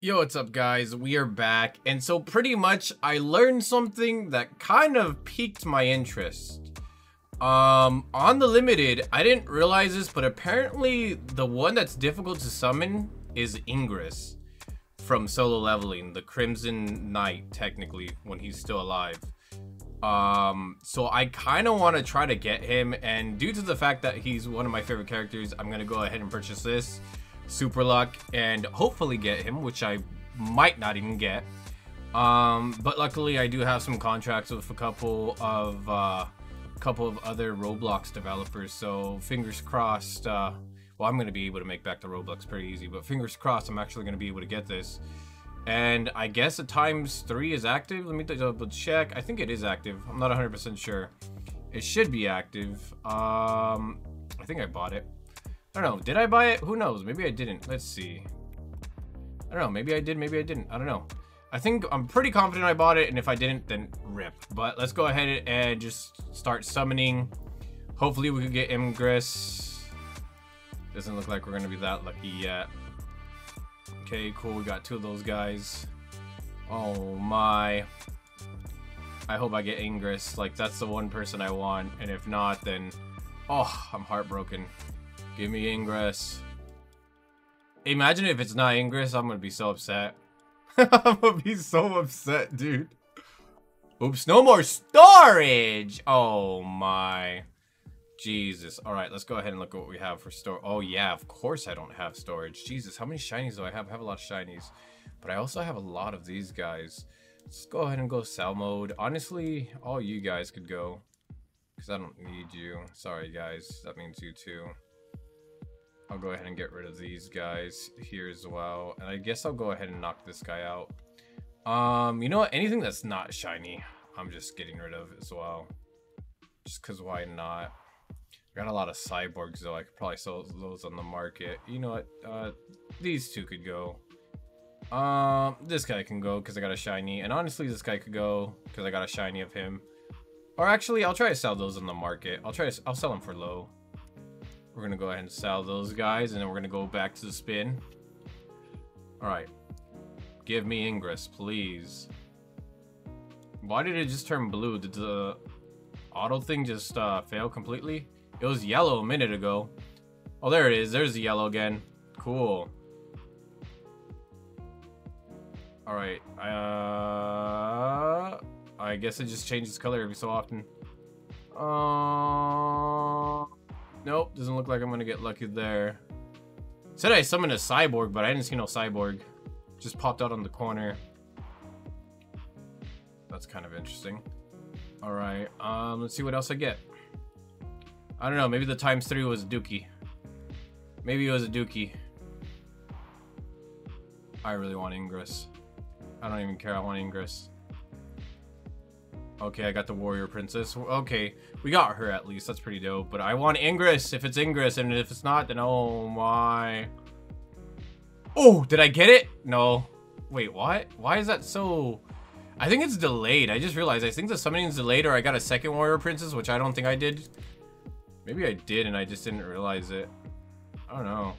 Yo, what's up guys? We are back. And so pretty much I learned something that kind of piqued my interest. Um, on the limited, I didn't realize this, but apparently the one that's difficult to summon is Ingress from solo leveling, the Crimson Knight, technically, when he's still alive. Um, so I kind of want to try to get him, and due to the fact that he's one of my favorite characters, I'm going to go ahead and purchase this super luck and hopefully get him, which I might not even get. Um, but luckily I do have some contracts with a couple of uh, couple of other Roblox developers, so fingers crossed. Uh, well, I'm gonna be able to make back the Robux pretty easy, but fingers crossed I'm actually gonna be able to get this. And I guess a times three is active. Let me double check. I think it is active. I'm not 100% sure. It should be active. Um, I think I bought it. I don't know. Did I buy it? Who knows? Maybe I didn't. Let's see. I don't know. Maybe I did. Maybe I didn't. I don't know. I think I'm pretty confident I bought it, and if I didn't, then rip. But let's go ahead and just start summoning. Hopefully we could get Ingress. Doesn't look like we're going to be that lucky yet. Okay, cool. We got two of those guys. Oh my. I hope I get Ingress. Like, that's the one person I want. And if not, then... Oh, I'm heartbroken. Give me Ingress. Imagine if it's not Ingress, I'm gonna be so upset. I'm gonna be so upset, dude. Oops, no more storage! Oh my. Jesus. Alright, let's go ahead and look at what we have for store. Oh yeah, of course I don't have storage. Jesus, how many shinies do I have? I have a lot of shinies. But I also have a lot of these guys. Let's go ahead and go sell mode. Honestly, all you guys could go. Because I don't need you. Sorry guys, that means you too. I'll go ahead and get rid of these guys here as well. And I guess I'll go ahead and knock this guy out. Um, you know what? Anything that's not shiny, I'm just getting rid of as well. Just because why not? I Got a lot of cyborgs though. I could probably sell those on the market. You know what? Uh, these two could go. Um, this guy can go because I got a shiny. And honestly, this guy could go because I got a shiny of him. Or actually, I'll try to sell those on the market. I'll try to, I'll sell them for low. We're gonna go ahead and sell those guys, and then we're gonna go back to the spin. Alright. Give me Ingress, please. Why did it just turn blue? Did the auto thing just uh, fail completely? It was yellow a minute ago. Oh, there it is. There's the yellow again. Cool. Alright. Uh, I guess it just changes color every so often. Uh, Nope, doesn't look like I'm gonna get lucky there. Said I summoned a cyborg, but I didn't see no cyborg. Just popped out on the corner. That's kind of interesting. Alright, um, let's see what else I get. I don't know, maybe the times three was a Dookie. Maybe it was a Dookie. I really want Ingress. I don't even care, I want Ingress. Okay, I got the warrior princess. Okay, we got her at least. That's pretty dope. But I want Ingress if it's Ingress, and if it's not, then oh my. Oh, did I get it? No. Wait, what? Why is that so... I think it's delayed. I just realized. I think the summoning is delayed, or I got a second warrior princess, which I don't think I did. Maybe I did, and I just didn't realize it. I don't know.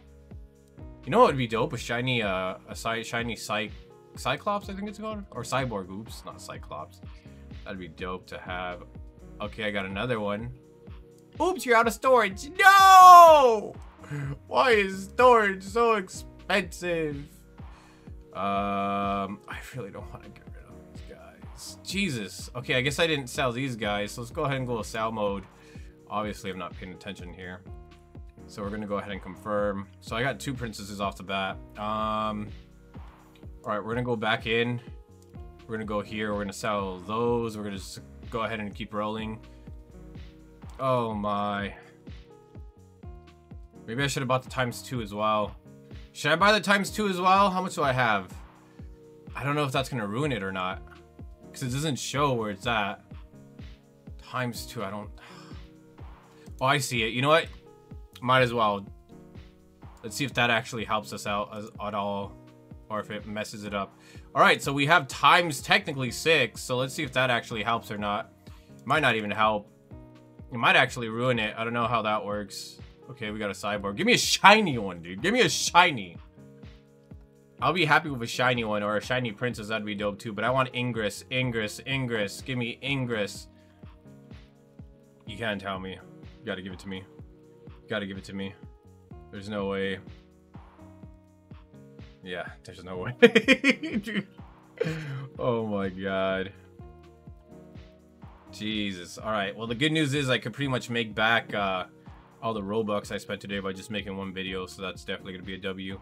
You know what would be dope? A shiny, uh, a shiny Cy Cyclops, I think it's called? Or Cyborg. Oops, not Cyclops. That'd be dope to have. Okay, I got another one. Oops, you're out of storage. No! Why is storage so expensive? Um, I really don't want to get rid of these guys. Jesus. Okay, I guess I didn't sell these guys. So let's go ahead and go to sell mode. Obviously, I'm not paying attention here. So we're going to go ahead and confirm. So I got two princesses off the bat. Um, all right, we're going to go back in. We're gonna go here. We're gonna sell those. We're gonna just go ahead and keep rolling. Oh my. Maybe I should have bought the times two as well. Should I buy the times two as well? How much do I have? I don't know if that's gonna ruin it or not. Because it doesn't show where it's at. Times two, I don't... Oh, I see it. You know what? Might as well. Let's see if that actually helps us out at all or if it messes it up. All right, so we have times technically six, so let's see if that actually helps or not. It might not even help. It might actually ruin it. I don't know how that works. Okay, we got a cyborg. Give me a shiny one, dude. Give me a shiny. I'll be happy with a shiny one or a shiny princess. That'd be dope too. But I want Ingress, Ingress, Ingress. Give me Ingress. You can't tell me. You gotta give it to me. You gotta give it to me. There's no way. Yeah, there's no way. oh my god. Jesus. Alright, well the good news is I could pretty much make back uh, all the Robux I spent today by just making one video, so that's definitely gonna be a W.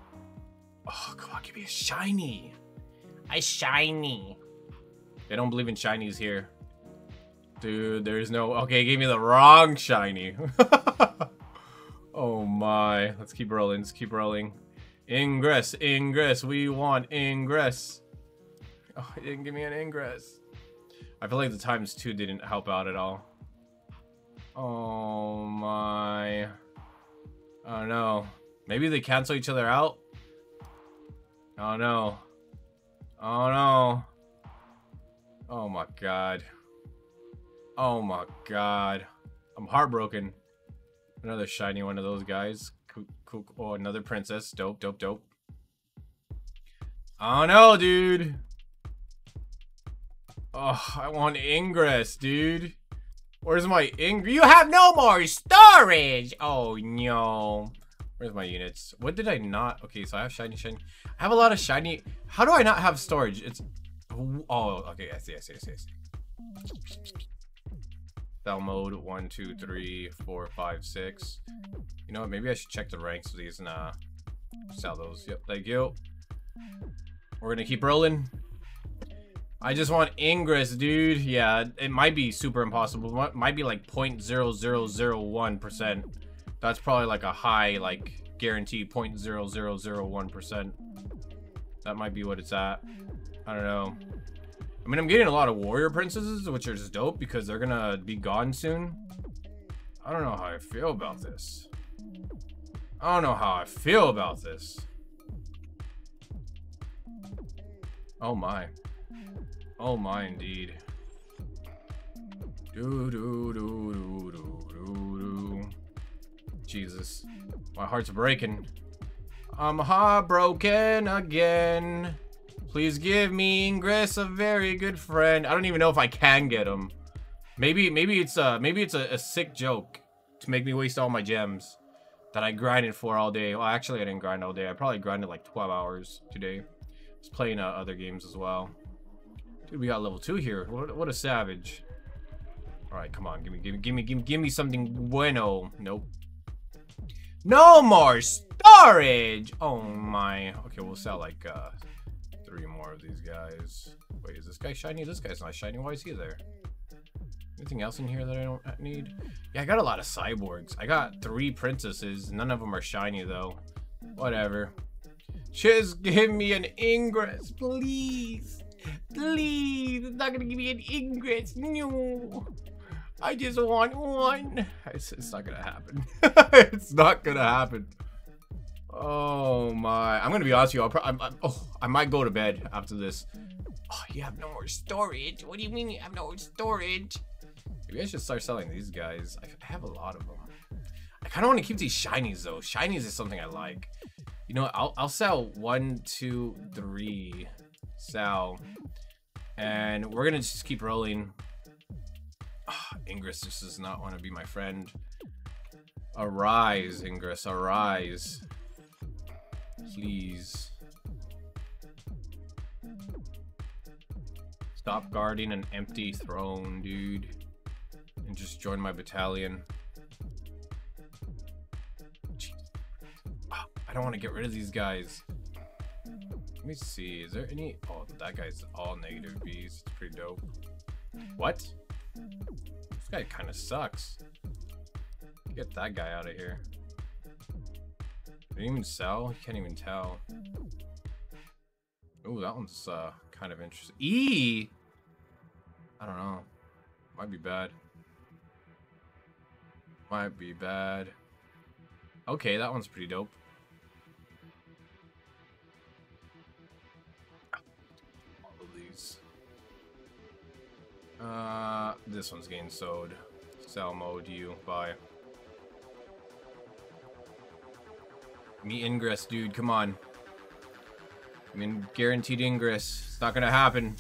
Oh, come on, give me a shiny. A shiny. They don't believe in shinies here. Dude, there's no... Okay, gave me the wrong shiny. oh my. Let's keep rolling, let's keep rolling. Ingress, ingress, we want ingress. Oh, he didn't give me an ingress. I feel like the times two didn't help out at all. Oh my. Oh no. Maybe they cancel each other out? Oh no. Oh no. Oh my god. Oh my god. I'm heartbroken. Another shiny one of those guys. Oh, another princess. Dope, dope, dope. Oh no, dude. Oh, I want Ingress, dude. Where's my Ing- You have no more storage! Oh, no. Where's my units? What did I not? Okay, so I have shiny, shiny. I have a lot of shiny. How do I not have storage? It's. Oh, okay. I see, I see, I see. I see. Bell mode one, two, three, four, five, six. You know what? Maybe I should check the ranks of these and uh, sell those. Yep, thank you. We're gonna keep rolling. I just want Ingress, dude. Yeah, it might be super impossible. It might be like 0.0001%. That's probably like a high, like, guarantee 0.0001%. That might be what it's at. I don't know. I mean, I'm getting a lot of warrior princesses, which are just dope because they're gonna be gone soon. I don't know how I feel about this. I don't know how I feel about this. Oh my. Oh my indeed. Do do do do do do do. Jesus. My heart's breaking. I'm heartbroken again. Please give me Ingress, a very good friend. I don't even know if I can get him. Maybe maybe it's a maybe it's a, a sick joke to make me waste all my gems that I grinded for all day. Well, actually, I didn't grind all day. I probably grinded like 12 hours today. I was playing uh, other games as well. Dude, we got level two here. What, what a savage. All right, come on, give me, give me, give me, give me, give me something bueno. Nope. No more storage! Oh my. Okay, we'll sell like uh, three more of these guys. Wait, is this guy shiny? This guy's not shiny. Why is he there? Anything else in here that I don't need? Yeah, I got a lot of cyborgs. I got three princesses. None of them are shiny, though. Whatever. Just give me an ingress, please. Please. It's not going to give me an ingress. No. I just want one. It's, it's not gonna happen. it's not gonna happen. Oh my! I'm gonna be honest with you. I'll I'm, oh, I might go to bed after this. Oh, you have no more storage. What do you mean you have no more storage? Maybe I should start selling these guys. I have a lot of them. I kind of want to keep these shinies though. Shinies is something I like. You know, I'll I'll sell one, two, three, sell, and we're gonna just keep rolling. Oh, Ingress just does not want to be my friend. Arise, Ingress, arise. Please. Stop guarding an empty throne, dude. And just join my battalion. Oh, I don't want to get rid of these guys. Let me see. Is there any... Oh, that guy's all negative bees. It's pretty dope. What? This guy kind of sucks. Get that guy out of here. Did he even sell? You can't even tell. Oh, that one's uh, kind of interesting. E! I don't know. Might be bad. Might be bad. Okay, that one's pretty dope. All of these. Uh, this one's getting sewed. Sell mode you. Bye. Me ingress, dude. Come on. I mean, guaranteed ingress. It's not gonna happen.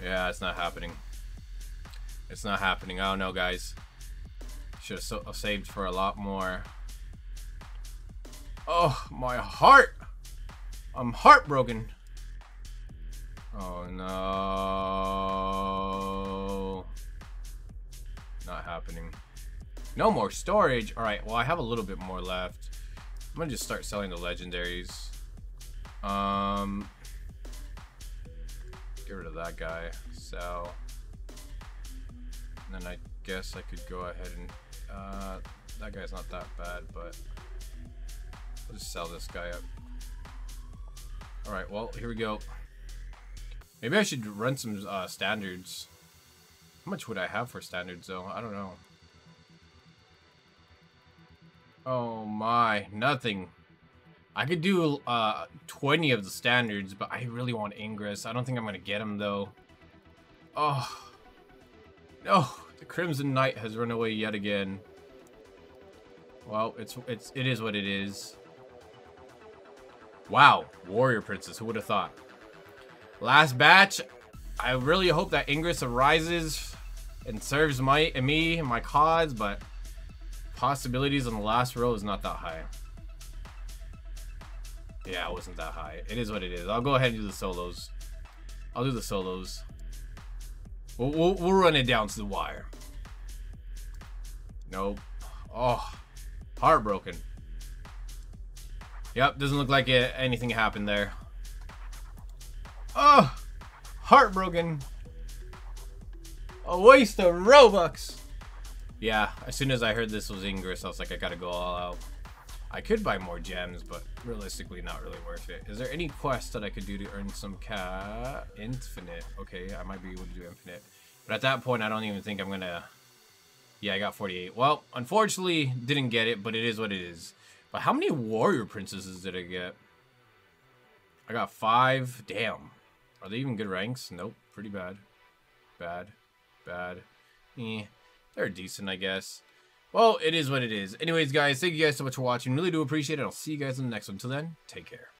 Yeah, it's not happening. It's not happening. I don't know, guys. Should have so uh, saved for a lot more. Oh, my heart! I'm heartbroken. Oh no. Not happening. No more storage. Alright, well I have a little bit more left. I'm gonna just start selling the legendaries. Um get rid of that guy. Sell. And then I guess I could go ahead and uh that guy's not that bad, but I'll just sell this guy up. Alright, well, here we go. Maybe I should run some uh, standards. How much would I have for standards, though? I don't know. Oh my, nothing. I could do uh, 20 of the standards, but I really want Ingress. I don't think I'm going to get him, though. Oh. No, the Crimson Knight has run away yet again. Well, it's it's it is what it is. Wow, Warrior Princess, who would have thought? Last batch, I really hope that Ingress arises and serves my and me and my cause, but possibilities on the last row is not that high. Yeah, it wasn't that high. It is what it is. I'll go ahead and do the solos. I'll do the solos. We'll, we'll, we'll run it down to the wire. Nope. Oh, heartbroken. Yep, doesn't look like it, anything happened there. Oh, heartbroken. A waste of Robux. Yeah, as soon as I heard this was Ingress, I was like, I gotta go all out. I could buy more gems, but realistically not really worth it. Is there any quest that I could do to earn some cat? Infinite. Okay, I might be able to do infinite. But at that point, I don't even think I'm gonna... Yeah, I got 48. Well, unfortunately, didn't get it, but it is what it is. But how many warrior princesses did I get? I got five. Damn. Are they even good ranks? Nope. Pretty bad. Bad. Bad. Eh. They're decent, I guess. Well, it is what it is. Anyways, guys, thank you guys so much for watching. Really do appreciate it. I'll see you guys in the next one. Until then, take care.